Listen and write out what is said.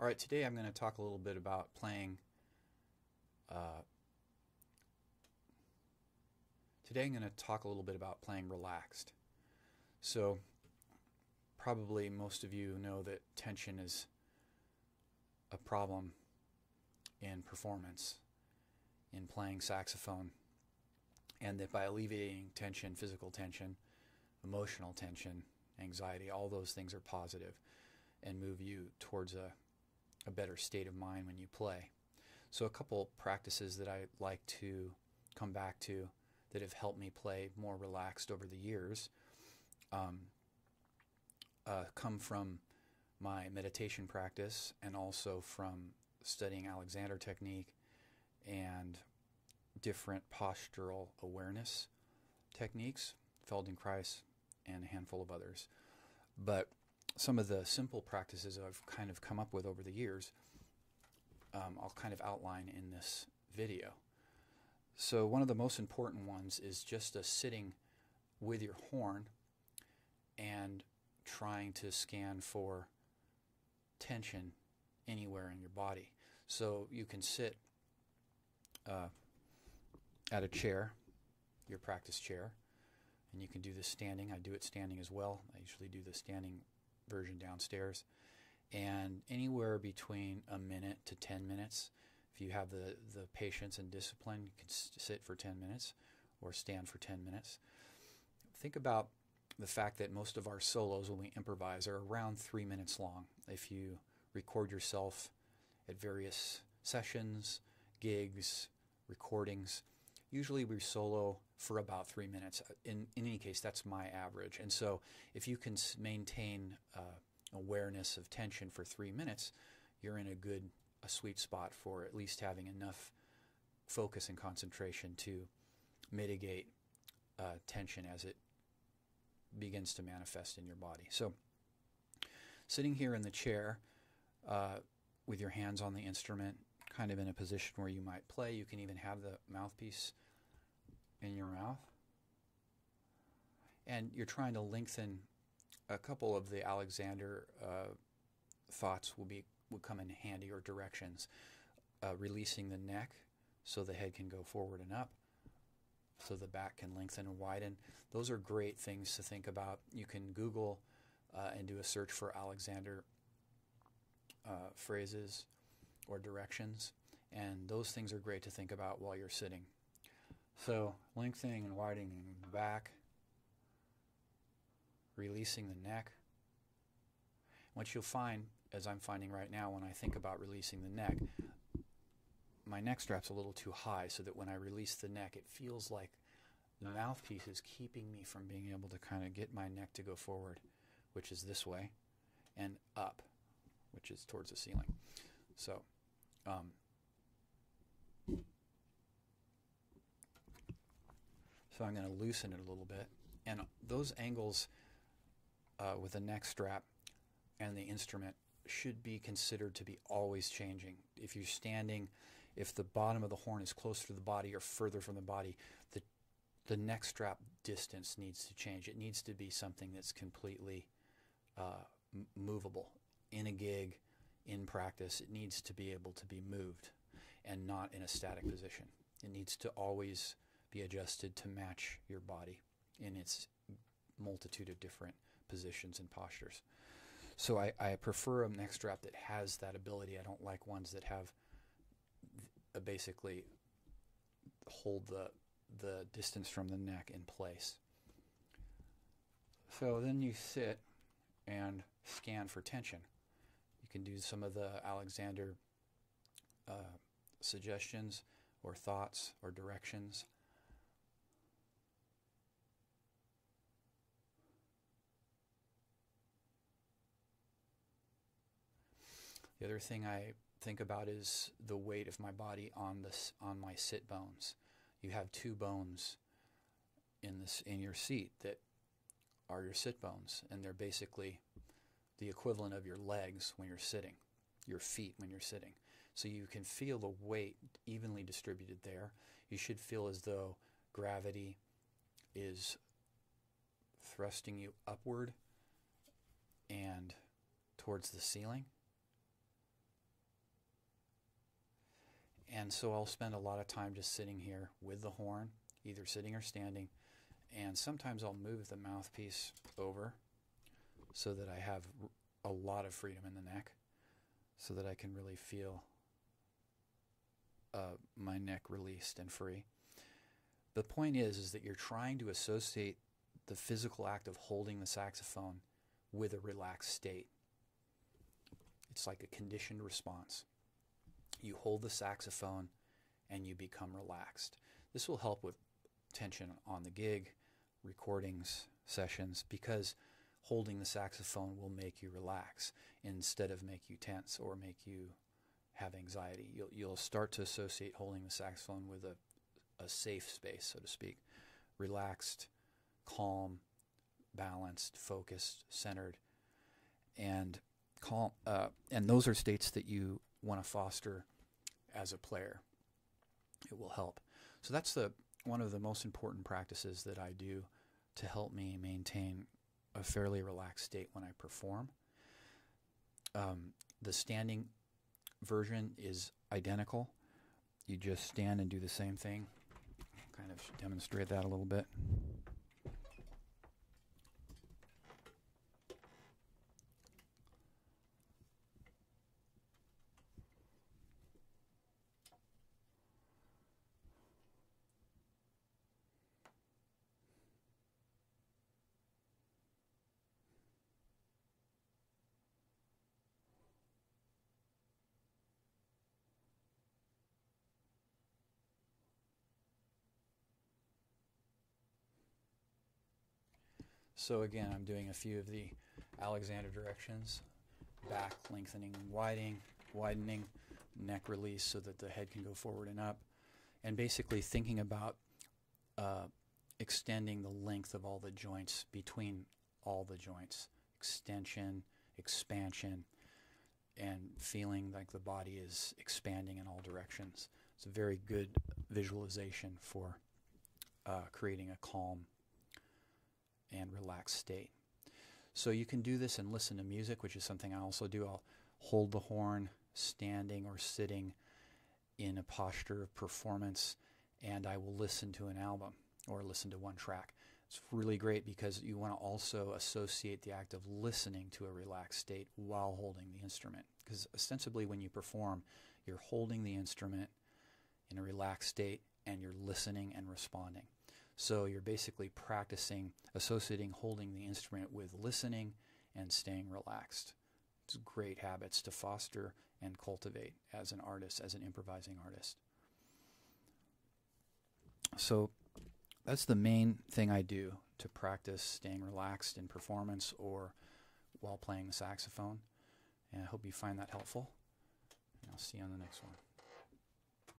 All right, today I'm going to talk a little bit about playing. Uh, today I'm going to talk a little bit about playing relaxed. So, probably most of you know that tension is a problem in performance, in playing saxophone, and that by alleviating tension, physical tension, emotional tension, anxiety, all those things are positive and move you towards a a better state of mind when you play. So, a couple practices that I like to come back to that have helped me play more relaxed over the years um, uh, come from my meditation practice and also from studying Alexander technique and different postural awareness techniques, Feldenkrais, and a handful of others. But some of the simple practices I've kind of come up with over the years, um, I'll kind of outline in this video. So, one of the most important ones is just a sitting with your horn and trying to scan for tension anywhere in your body. So, you can sit uh, at a chair, your practice chair, and you can do this standing. I do it standing as well. I usually do the standing version downstairs. And anywhere between a minute to 10 minutes, if you have the, the patience and discipline, you can sit for 10 minutes or stand for 10 minutes. Think about the fact that most of our solos, when we improvise, are around three minutes long. If you record yourself at various sessions, gigs, recordings, usually we solo for about three minutes. In, in any case, that's my average. And so if you can maintain uh, awareness of tension for three minutes, you're in a good, a sweet spot for at least having enough focus and concentration to mitigate uh, tension as it begins to manifest in your body. So, sitting here in the chair uh, with your hands on the instrument, kind of in a position where you might play, you can even have the mouthpiece in your mouth. And you're trying to lengthen a couple of the Alexander uh, thoughts will be will come in handy or directions. Uh, releasing the neck so the head can go forward and up, so the back can lengthen and widen. Those are great things to think about. You can Google uh, and do a search for Alexander uh, phrases or directions, and those things are great to think about while you're sitting. So lengthening and widening the back, releasing the neck. What you'll find, as I'm finding right now when I think about releasing the neck, my neck strap's a little too high so that when I release the neck, it feels like the mouthpiece is keeping me from being able to kind of get my neck to go forward, which is this way, and up, which is towards the ceiling. So, um, So I'm going to loosen it a little bit. And those angles uh, with the neck strap and the instrument should be considered to be always changing. If you're standing, if the bottom of the horn is closer to the body or further from the body, the the neck strap distance needs to change. It needs to be something that's completely uh, movable. In a gig, in practice, it needs to be able to be moved and not in a static position. It needs to always be adjusted to match your body in its multitude of different positions and postures. So I, I prefer a neck strap that has that ability. I don't like ones that have basically hold the the distance from the neck in place. So then you sit and scan for tension. You can do some of the Alexander uh, suggestions or thoughts or directions. The other thing I think about is the weight of my body on this on my sit bones. You have two bones in this in your seat that are your sit bones, and they're basically the equivalent of your legs when you're sitting, your feet when you're sitting. So you can feel the weight evenly distributed there. You should feel as though gravity is thrusting you upward and towards the ceiling And so I'll spend a lot of time just sitting here with the horn, either sitting or standing. And sometimes I'll move the mouthpiece over so that I have a lot of freedom in the neck so that I can really feel uh, my neck released and free. The point is, is that you're trying to associate the physical act of holding the saxophone with a relaxed state. It's like a conditioned response. You hold the saxophone and you become relaxed. This will help with tension on the gig, recordings, sessions, because holding the saxophone will make you relax instead of make you tense or make you have anxiety. You'll, you'll start to associate holding the saxophone with a, a safe space, so to speak, relaxed, calm, balanced, focused, centered, and calm. Uh, and those are states that you want to foster as a player. It will help. So that's the one of the most important practices that I do to help me maintain a fairly relaxed state when I perform. Um, the standing version is identical. You just stand and do the same thing. Kind of demonstrate that a little bit. So again, I'm doing a few of the Alexander directions, back lengthening and widening, widening, neck release so that the head can go forward and up, and basically thinking about uh, extending the length of all the joints between all the joints, extension, expansion, and feeling like the body is expanding in all directions. It's a very good visualization for uh, creating a calm and relaxed state. So you can do this and listen to music, which is something I also do. I'll hold the horn standing or sitting in a posture of performance, and I will listen to an album or listen to one track. It's really great because you want to also associate the act of listening to a relaxed state while holding the instrument. Because ostensibly, when you perform, you're holding the instrument in a relaxed state and you're listening and responding. So you're basically practicing associating holding the instrument with listening and staying relaxed. It's great habits to foster and cultivate as an artist, as an improvising artist. So that's the main thing I do to practice staying relaxed in performance or while playing the saxophone. And I hope you find that helpful. And I'll see you on the next one.